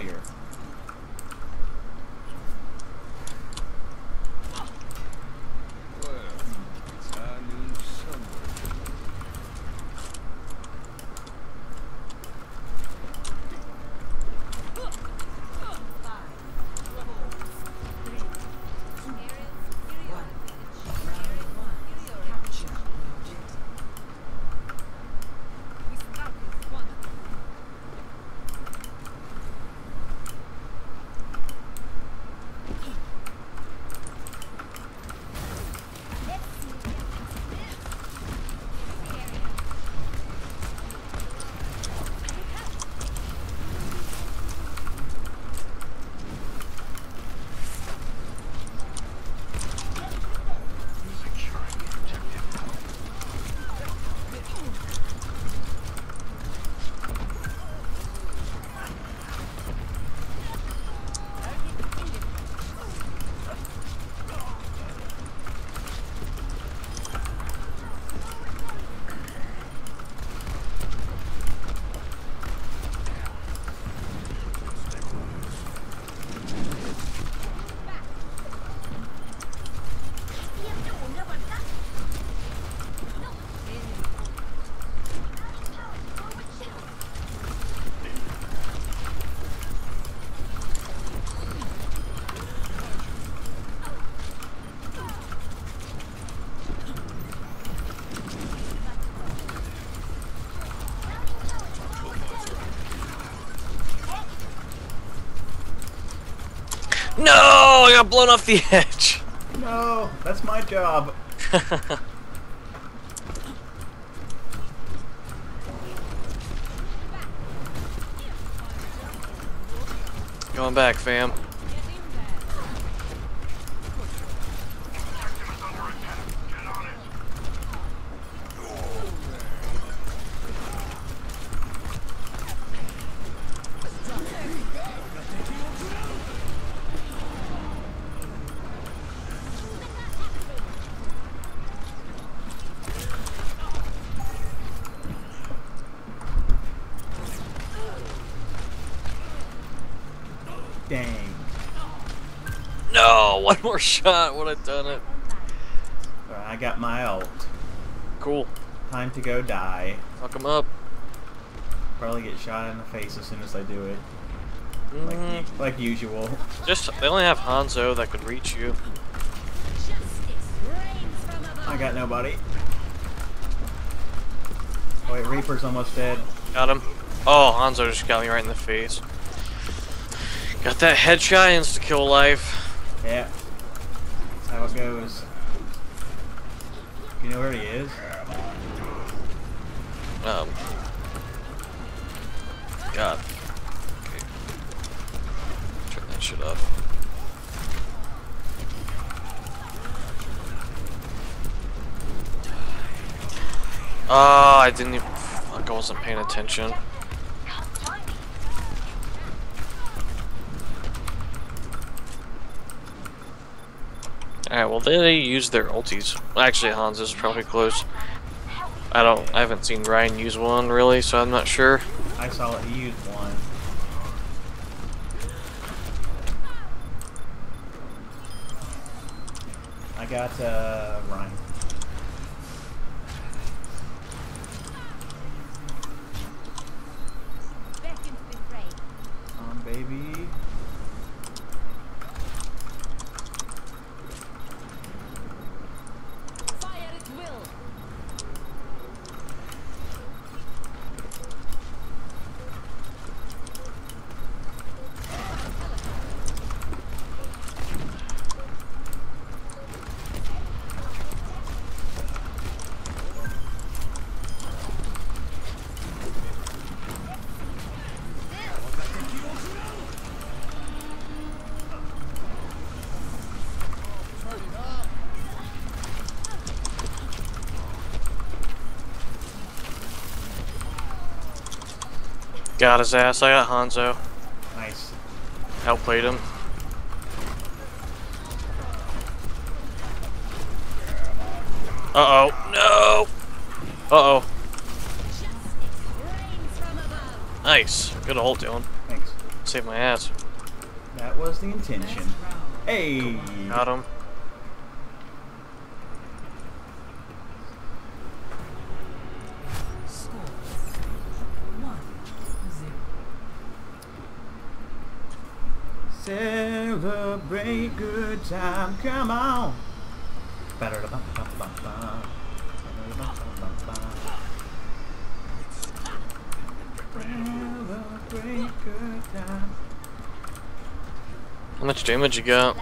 failure. Well, it's high noon somewhere. No, I got blown off the edge. No, that's my job. Going back, fam. Dang. No, one more shot would have done it. Alright, I got my ult. Cool. Time to go die. Fuck him up. Probably get shot in the face as soon as I do it. Like, Mm, u- like usual. just they only have Hanzo that could reach you. I got nobody. Oh, wait, Reaper's almost dead. Got him. Oh, Hanzo just got me right in the face. Got that headshot insta kill life. Yeah. How it goes. You know where he is? Um. God. Okay. Turn that shit off. Oh, I didn't even. Fuck, I wasn't paying attention. Alright, well they use their ultis. Actually, Hans is probably close. I don't. I haven't seen Ryan use one really, so I'm not sure. I saw it. He used one. I got uh, Ryan. Got his ass. I got Hanzo. Nice. Outplayed him. Uh oh. No. Uh oh. Nice. Good ult, Dylan. Thanks. Save my ass. That was the intention. Hey! Got him. Celebrate good time, come on! Ba-da-da-ba-ba-ba-ba. Celebrate good time. How much damage you got?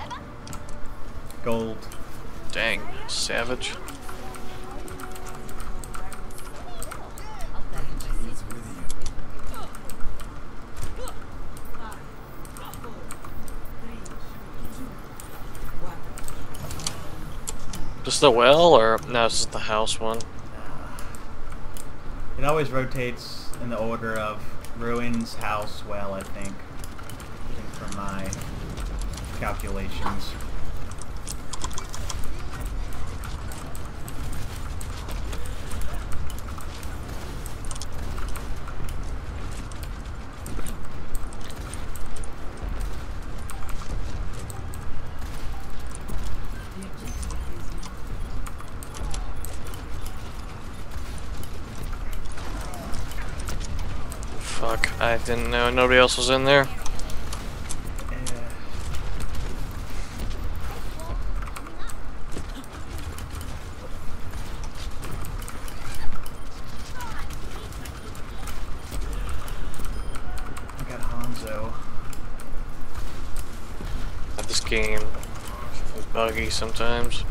Gold. Dang, savage. The well, or no? This is the house one. It always rotates in the order of ruins, house, well, I think. I think from my calculations. The objective is Fuck, I didn't know nobody else was in there. I got Hanzo. This game is buggy sometimes.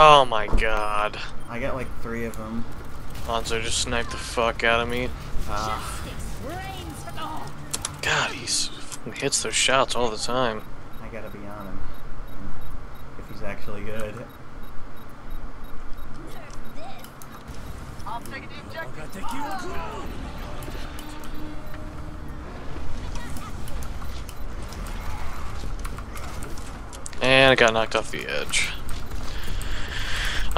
Oh my god. I got like three of them. Hanzo just sniped the fuck out of me. Uh, Brains for all. God, he's fucking hits those shots all the time. I gotta be on him. If he's actually good. I'll take the objective. And I got knocked off the edge.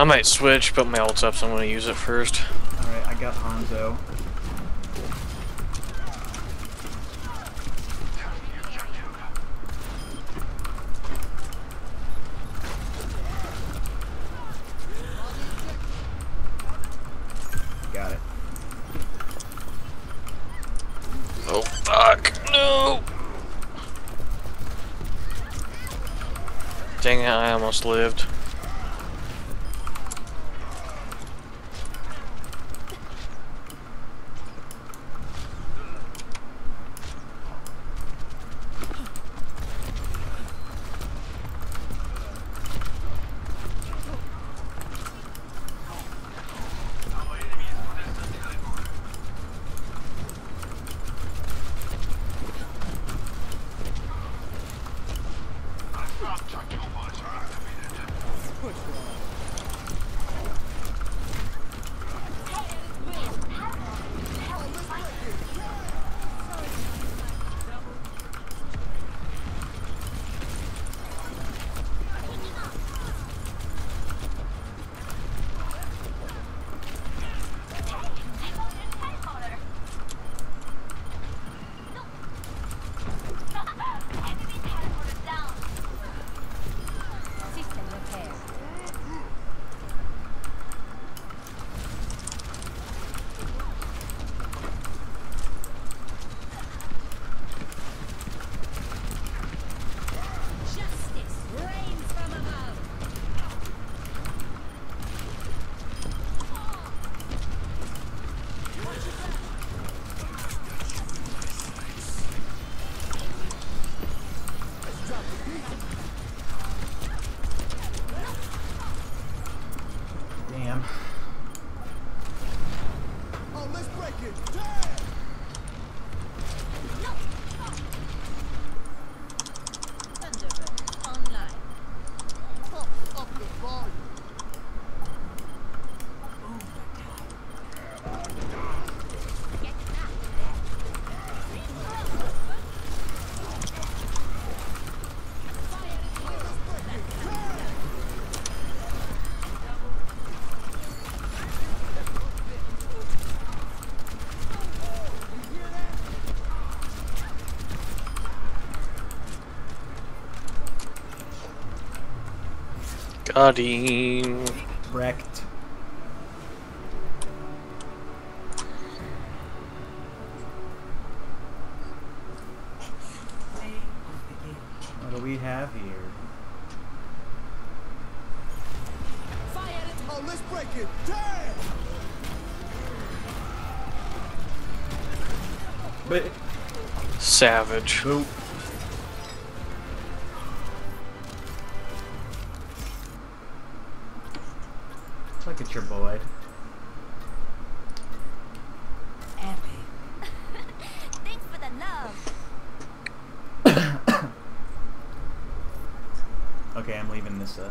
I might switch, but my ult's up, so I'm gonna use it first. Alright, I got Hanzo. Got it. Oh fuck, no! Dang it, I almost lived. Got him. Wrecked. Play of the game. What do we have here? Oh, let's break it. Damn! But Savage. Boop. Look at your boy. Epic. Thanks for the love. Okay, I'm leaving this uh